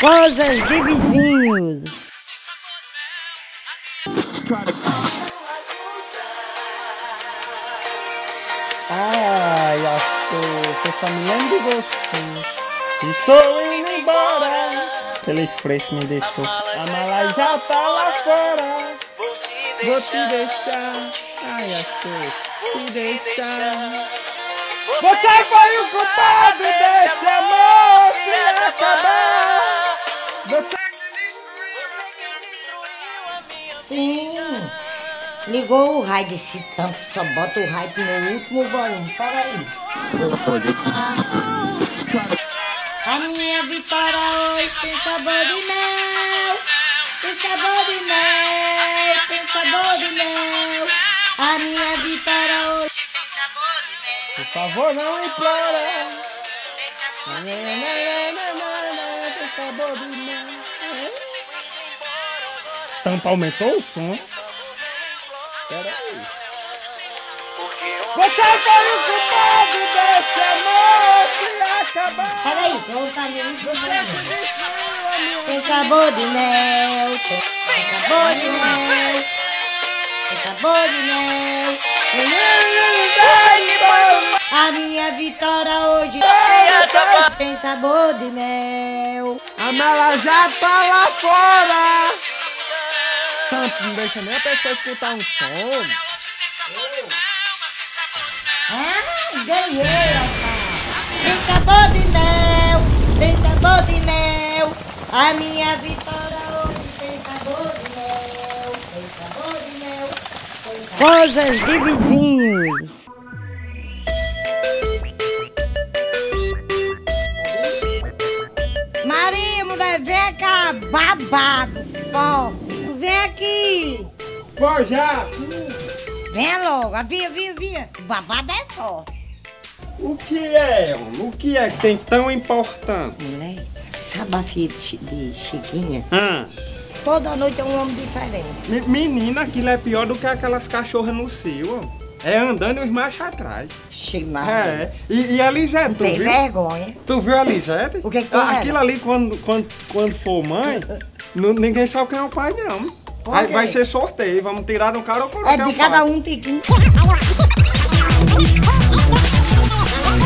Coisas de vizinhos. Ai, acho que só me lembro de você. E sou indo embora. Aquele fresco me deixou. A mala já tá lá fora. Vou te deixar. Ai, acho te deixar. Você foi o culpado desse amor se acabar. Ligou o raio desse tanto, só bota o raio no último volume. Pera aí. A minha vitória hoje tem sabor de mel. Tem sabor de mel. Tem sabor de mel. A minha vitória hoje tem sabor de mel. Por favor, não implora. Tem sabor de Tem mel. sabor de mel. Tampa aumentou o som? Peraí. Você foi o culpado desse amor se acabar. Peraí, que eu vou fazer um problema. Tem sabor de mel, tem, tem sabor de mel, tem sabor de mel. A minha vitória hoje tem sabor de mel. A mala já tá lá fora. Santos, não deixa nem a pessoa escutar um som. Ah, ganhei, rapaz. Tem sabor de mel, tem sabor de mel. A minha vitória hoje tem sabor de mel, tem sabor de mel. Coisas de vizinhos. Maria, mulher, vem cá, babado, forte. Aqui. Já. Vem logo, via, via, via. O babado é forte. O que é? O que é que tem tão importante? Mulher, sabe a filha de, Chi- de Chiquinha? Toda noite é um homem diferente. Me- Menina, aquilo é pior do que aquelas cachorras no cio. ó. É andando e os machos atrás. Chimar. É. E, e a Lisete, tu Tem viu? vergonha. Tu viu a Lisete? O que que tu Ah, era? Aquilo ali, quando, quando, quando for mãe, ninguém sabe quem é o pai, não. Quê? vai ser sorteio, vamos tirar um cara ou colocar É de cada um tiquinho.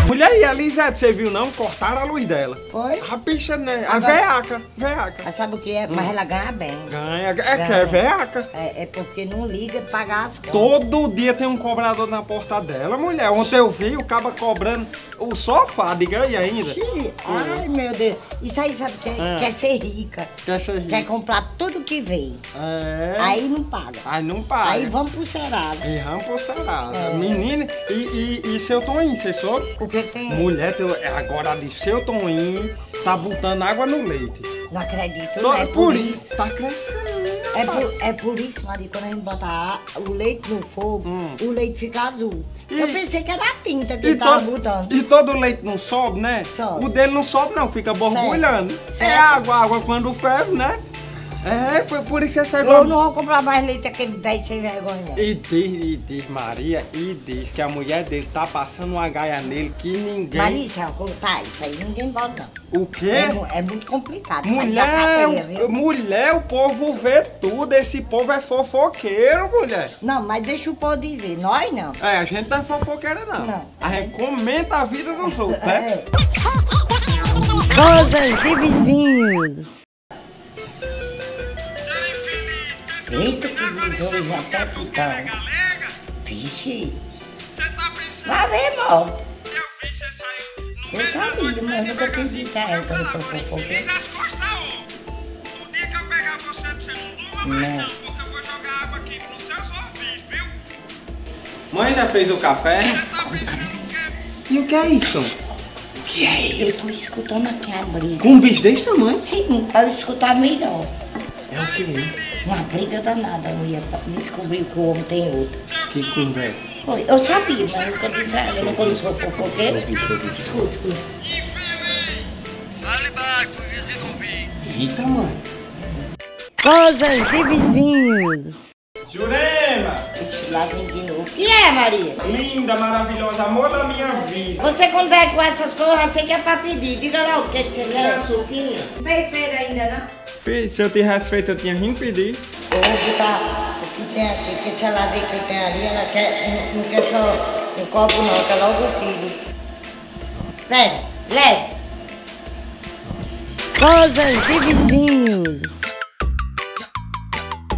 Mulher, e a Lisete, você viu não? Cortaram a luz dela. Foi? A bicha, né? A Agora- veaca, veaca. Mas sabe o que é? Mas ela ganha bem. Ganha, é que é Ganha. veaca. É, é porque não liga de pagar as contas. Todo dia tem um cobrador na porta dela, mulher. Ontem eu vi o caba cobrando o sofá, diga aí ainda. Sim. Ai, meu Deus. Isso aí sabe que é? Ah. Quer ser rica. Quer ser rico? Quer comprar tudo que vem. É. Aí não paga. Aí não paga. Aí vamos pro Cerado. E rampo serada. É. Menina, e, e, e seu Toninho, você soube? O que tem? Mulher, teu, agora de seu Toninho, tá botando água no leite. Não acredito, Tô- não é por isso. Tá crescendo. É por, é por isso, Maria, quando a gente bota o leite no fogo, Hum. o leite fica azul. E- Eu pensei que era a tinta que E, ele tava todo, botando. e todo leite não sobe, né? Sobe. O dele não sobe, não, fica borbulhando. É Certo. água, água quando ferve, né? É, por, por isso você sai Eu não vou comprar mais leite aquele 10 sem vergonha. não. E diz, e diz, Maria, e diz que a mulher dele tá passando uma gaia nele que ninguém. É coisa- tá, isso aí ninguém pode não. O quê? É, é muito complicado. Mulher, cadeia, mulher, o povo vê tudo. Esse povo é fofoqueiro, mulher. Não, mas deixa o povo dizer, nós não. É, a gente não é fofoqueira, não. Não. A gente comenta a vida dos outros, né? É. Coisas de vizinhos. Eita, que visão, já tá picando. Vixe, Você tá pensando, vai ver, mal. eu vi você saiu no Eu sabia, mas nunca acreditei que eu sou fofoqueira. das costas, ó. No dia que eu pegar você, você não durma Não. porque eu vou jogar água aqui nos seus ouvidos, viu? Mãe já fez o café? Você tá pensando o quê? E o que é isso? O que é Eu tô escutando aqui a briga. Com um bicho desse tamanho? Sim, para eu escutar melhor. É o quê? Uma briga danada, a mulher descobriu que o homem tem outro. Que conversa. Foi, Eu sabia, mas nunca disse a ela, eu nunca sou fofoqueira. Escuta, escuta. Fale baixo, vizinho não vir. Eita, mãe. Coisas de vizinhos. Jurema! Lá vem de novo. O que é? é, Maria? Linda, maravilhosa, amor da minha vida. Você quando vai com essas coisas, você quer pra pedir. Diga lá o que, que você Quer quer. suquinha? Fez feira ainda, não? Se eu tivesse feito, eu tinha vindo pedir. Eu vou botar o que tem aqui, que essa ladeira que tem ali, ela quer, não, não quer só um copo não, quer logo o quilo. Pega, leve. Coisas de vizinhos.